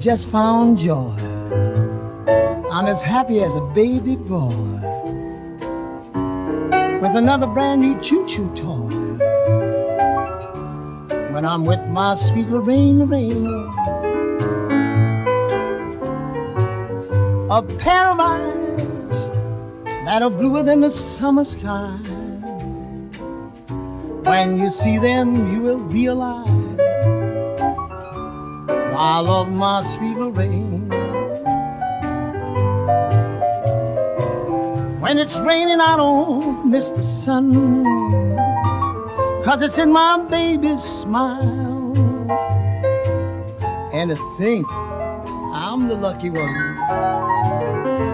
just found joy. I'm as happy as a baby boy with another brand new choo choo toy. When I'm with my sweet Lorraine, Lorraine, a pair of eyes that are bluer than the summer sky. When you see them, you will realize I love my sweet Lorraine. When it's raining, I don't miss the sun, cause it's in my baby's smile. And to think I'm the lucky one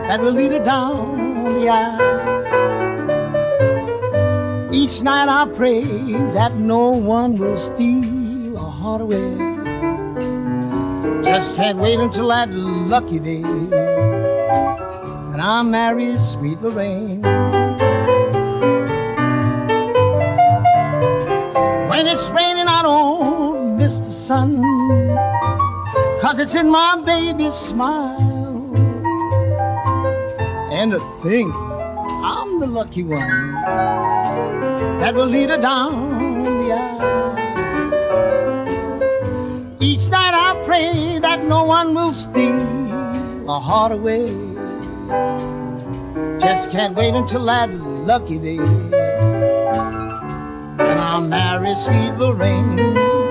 that will lead her down the aisle. Each night I pray that no one will steal her heart away. Just can't wait until that lucky day. And I marry sweet Lorraine. When it's raining, I don't miss the sun. Cause it's in my baby's smile. And to think I'm the lucky one that will lead her down the aisle. Pray that no one will steal a heart away. Just can't wait until that lucky day. And I'll marry sweet Lorraine.